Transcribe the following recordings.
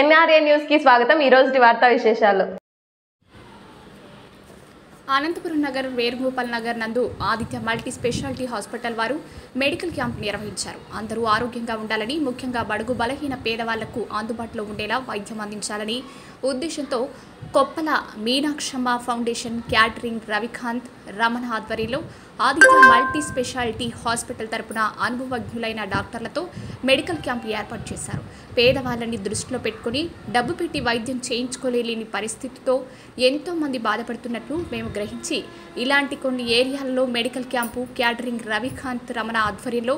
NRA న్యూస్కి స్వాగతం. ఈ రోజు వార్తా విశేషాలు. అనంతపురం నగర్ వేణుగోపాల్ నగర్ నందు ఆదిత్య మల్టీ స్పెషాలిటీ హాస్పిటల్ వారు మెడికల్ క్యాంప్ నిర్వహించారు. అందరూ ఆరోగ్యంగా ఉండాలని ముఖ్యంగా బడుగు బలహీన పేదవాళ్ళకు అందుబాటులో ఉండేలా వైద్యం అందించాలని ఉద్దేశంతో కొప్పల మీనాక్షమ్మ ఫౌండేషన్ క్యాటరింగ్ రవికాంత్ రమణ ఆధ్వర్యంలో ఆదిత్య మల్టీ స్పెషాలిటీ హాస్పిటల్ తరపున అనుభవజ్ఞులైన డాక్టర్లతో మెడికల్ క్యాంప్ ఏర్పాటు చేశారు. పేదవాళ్ళని దృష్టిలో పెట్టుకుని డబ్బు పెట్టి వైద్యం చేయించుకోలేని పరిస్థితితో ఎంతోమంది బాధపడుతున్నట్లు మేము గ్రహించి ఇలాంటి కొన్ని ఏరియాలలో medical camp catering Ravikanth Ramana ఆధ్వర్యంలో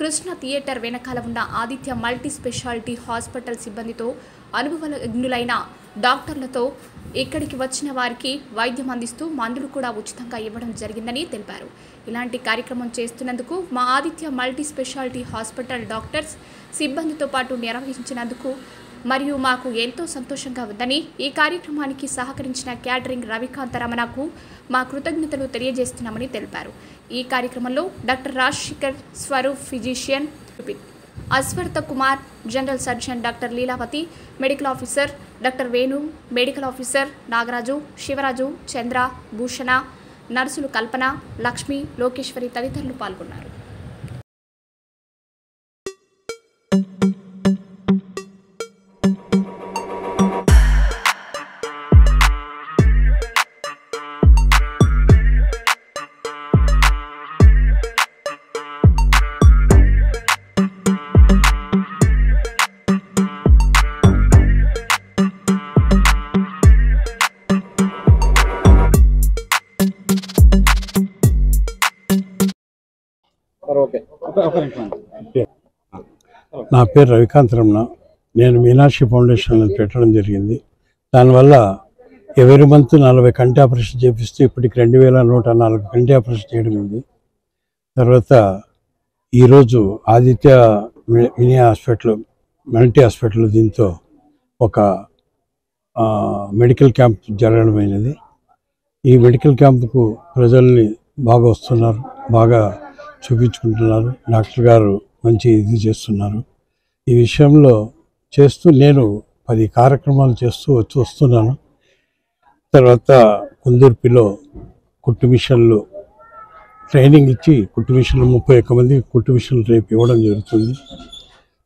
కృష్ణ థియేటర్ వెనకాల ఉన్న ఆదిత్య మల్టీ స్పెషాలిటీ హాస్పిటల్ సిబ్బందితో అనుభవజ్ఞులైన డాక్టర్లతో ఇక్కడికి వచ్చిన వారికి వైద్యం అందిస్తూ మందులు కూడా ఉచితంగా ఇవ్వడం జరిగిందని తెలిపారు. ఇలాంటి కార్యక్రమం చేస్తున్నందుకు మా Aditya multi speciality hospital doctors సిబ్బందితో పాటు నిర్వహించినందుకు మరియు మాకు ఎంతో సంతోషంగా ఉందని ఈ కార్యక్రమానికి సహకరించిన క్యాటరింగ్ రవికాంత రమణకు మా కృతజ్ఞతలు తెలియజేస్తున్నామని తెలిపారు. ఈ కార్యక్రమంలో doctor Rajasekhar Swaroop physician Ashwartha Kumar general surgeon doctor Leelavathi medical officer doctor Venu medical officer Nagaraju Shivaraju Chandra Bhushana నర్సులు కల్పన లక్ష్మి లోకేశ్వరి తదితరులు పాల్గొన్నారు. నా పేరు రవికాంత్ రమణ. నేను మీనాక్షి ఫౌండేషన్ పెట్టడం జరిగింది. దానివల్ల ఎవరి మంత్ నలభై కంటి ఆపరేషన్ చేపిస్తూ ఇప్పటికి రెండు వేల నూట నాలుగు కంటి ఆపరేషన్ చేయడం ఉంది తర్వాత ఈరోజు Aditya mini hospital multi hospital దీంతో ఒక మెడికల్ క్యాంప్ జరగడమైనది. ఈ మెడికల్ క్యాంపుకు ప్రజల్ని బాగా వస్తున్నారు. బాగా చూపించుకుంటున్నారు. డాక్టర్ గారు మంచి ఇది చేస్తున్నారు. ఈ విషయంలో చేస్తూ నేను పది కార్యక్రమాలు చేస్తూ వచ్చి వస్తున్నాను. తర్వాత కుందుర్పిలో కుట్టు మిషన్లు ట్రైనింగ్ ఇచ్చి కుట్టు మిషన్లు ముప్పై ఒక్క మంది కుట్టు మిషన్లు రేపు ఇవ్వడం జరుగుతుంది.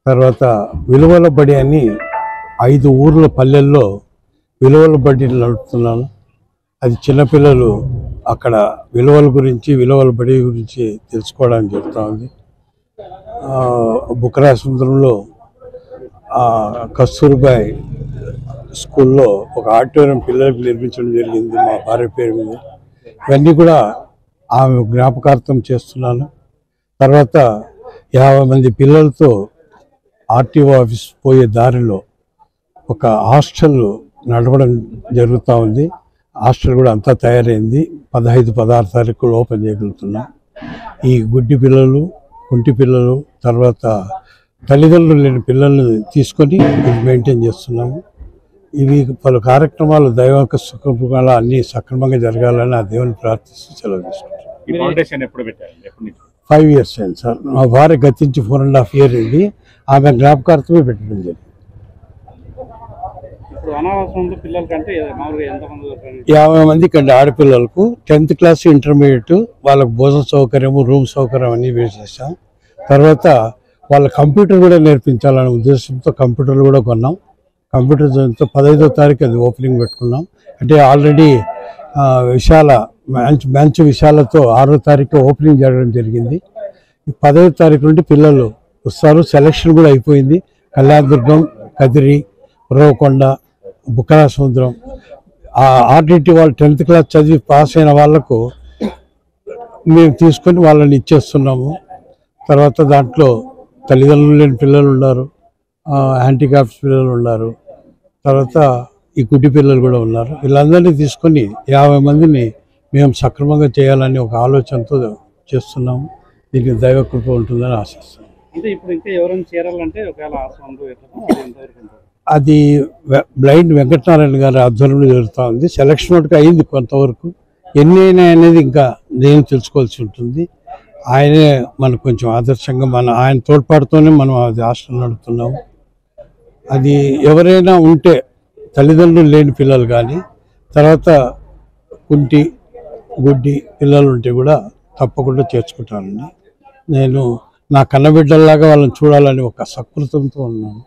తర్వాత విలువల బడి అని ఐదు ఊర్ల పల్లెల్లో విలువల బడి నడుపుతున్నాను. అది చిన్నపిల్లలు అక్కడ విలువల గురించి విలువల బడి గురించి తెలుసుకోవడానికి జరుగుతూ ఉంది. బుక్రా బుకరా సముద్రంలో కస్తూర్బాయ్ స్కూల్లో ఒక ఆడిటోరియం పిల్లలకు నిర్మించడం జరిగింది మా భార్య పేరు మీద. ఇవన్నీ కూడా ఆమె జ్ఞాపకార్థం చేస్తున్నాను. తర్వాత యాభై మంది పిల్లలతో ఆర్టీఓ ఆఫీస్ పోయే దారిలో ఒక హాస్టల్ నడవడం జరుగుతూ ఉంది. హాస్టల్ కూడా అంతా తయారైంది. పదహైదు పదహారు తారీఖులు ఓపెన్ చేయగలుగుతున్నాం. ఈ గుడ్డి పిల్లలు కుంటి పిల్లలు తర్వాత తల్లిదండ్రులు లేని పిల్లల్ని తీసుకొని ఇది మెయింటైన్ చేస్తున్నాము. ఇవి పలు కార్యక్రమాలు దైవ యొక్క సుఖముల అన్నీ సక్రమంగా జరగాలని ఆ దేవుని ప్రార్థిస్తూ సెలవు తీసుకుంటాం ఫైవ్ ఇయర్స్ అయింది సార్. మా భార్య గతించి ఫోర్ అండ్ హాఫ్ ఇయర్ అయింది. ఆమె జ్ఞాపకార్థమే పెట్టడం జరిగింది. మామూలుగా ఎంతమంది యాభై మంది ఇక్కడ ఆడపిల్లలకు టెన్త్ క్లాస్ ఇంటర్మీడియట్ వాళ్ళకు భోజన సౌకర్యము రూమ్ సౌకర్యం అన్నీ వేసేసాం తర్వాత వాళ్ళ కంప్యూటర్ కూడా నేర్పించాలనే ఉద్దేశంతో కంప్యూటర్లు కూడా కొన్నాం. కంప్యూటర్ పదహైదో తారీఖు అది ఓపెనింగ్ పెట్టుకున్నాం. అంటే ఆల్రెడీ విశాల మంచి మంచి విశాలతో ఆరో తారీఖు ఓపెనింగ్ జరగడం జరిగింది. పదహైదు తారీఖు నుండి పిల్లలు వస్తారు. సెలక్షన్ కూడా అయిపోయింది. కళ్యాణదుర్గం కదిరి ఉరవకొండ బుక్కల సముద్రం. ఆ ఆర్డిటి వాళ్ళు టెన్త్ క్లాస్ చదివి పాస్ అయిన వాళ్ళకు మేము తీసుకొని వాళ్ళని ఇచ్చేస్తున్నాము. తర్వాత దాంట్లో తల్లిదండ్రులు లేని పిల్లలు ఉన్నారు. హ్యాండిక్యాప్స్ పిల్లలు ఉన్నారు. తర్వాత ఈ గుడ్డి పిల్లలు కూడా ఉన్నారు. వీళ్ళందరినీ తీసుకొని యాభై మందిని మేము సక్రమంగా చేయాలని ఒక ఆలోచనతో చేస్తున్నాము. దీనికి దైవ కృప ఉంటుందని ఆశిస్తున్నాం అంటే ఇప్పుడు ఇంకా ఎవరైనా చేరాలంటే ఒకవేళ అది బ్లైండ్ వెంకటనారాయణ గారి ఆధ్వర్యంలో జరుగుతూ ఉంది. సెలక్షన్ ఒకటి అయింది కొంతవరకు. ఎన్ని అయినాయి అనేది ఇంకా నేను తెలుసుకోవాల్సి ఉంటుంది. ఆయనే మనకు కొంచెం ఆదర్శంగా మన ఆయన తోడ్పాటుతోనే మనం అది హాస్టల్ నడుపుతున్నాము. అది ఎవరైనా ఉంటే తల్లిదండ్రులు లేని పిల్లలు కానీ తర్వాత కుంటి గుడ్డి పిల్లలు ఉంటే కూడా తప్పకుండా చేర్చుకుంటానండి. నేను నా కన్నబిడ్డల్లాగా వాళ్ళని చూడాలని ఒక సకృతంతో ఉన్నాను.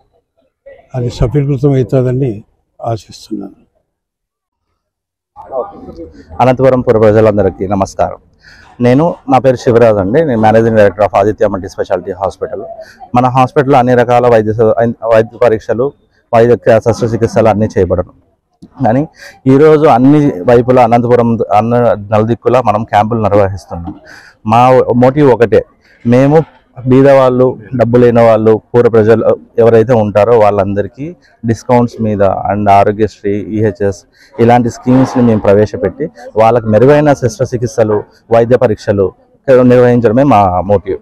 అది సఫలీకృతం అవుతుందని ఆశిస్తున్నాను. అనంతపురం పుర ప్రజలందరికీ నమస్కారం. నేను నా పేరు శివరాజ్ అండి. నేను managing director of Aditya multi speciality hospital. మన హాస్పిటల్లో అన్ని రకాల వైద్య వైద్య పరీక్షలు వైద్య శస్త్రచికిత్సలు అన్నీ చేయబడను. కానీ ఈరోజు అన్ని వైపుల అనంతపురం అన్న నలుదిక్కుల మనం క్యాంపులు నిర్వహిస్తున్నాం. మా మోటివ్ ఒకటే. మేము బీద వాళ్ళు డబ్బు లేని వాళ్ళు పూర్వ ప్రజలు ఎవరైతే ఉంటారో వాళ్ళందరికీ డిస్కౌంట్స్ మీద అండ్ ఆరోగ్యశ్రీ ఈహెచ్ఎస్ ఇలాంటి స్కీమ్స్ని మేము ప్రవేశపెట్టి వాళ్ళకి మెరుగైన శస్త్రచికిత్సలు వైద్య పరీక్షలు నిర్వహించడమే మా మోటివ్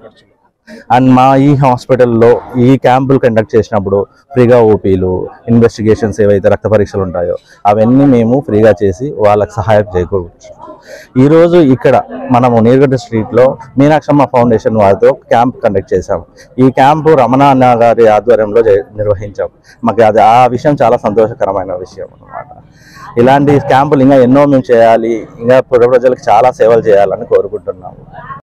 అండ్ మా ఈ హాస్పిటల్లో ఈ క్యాంపులు కండక్ట్ చేసినప్పుడు ఫ్రీగా ఓపీలు ఇన్వెస్టిగేషన్స్ ఏవైతే రక్త పరీక్షలు ఉంటాయో అవన్నీ మేము ఫ్రీగా చేసి వాళ్ళకి సహాయం చేకూర్చు ఈరోజు ఇక్కడ మనము నీరుగడ్డ స్ట్రీట్లో మీనాక్షమ్మ ఫౌండేషన్ వారితో క్యాంప్ కండక్ట్ చేశాం. ఈ క్యాంపు రమణ అన్న గారి ఆధ్వర్యంలో నిర్వహించాం. మాకు అది ఆ విషయం చాలా సంతోషకరమైన విషయం అన్నమాట. ఇలాంటి క్యాంపులు ఇంకా ఎన్నో మేము చేయాలి ఇంకా పుర ప్రజలకు చాలా సేవలు చేయాలని కోరుకుంటున్నాం.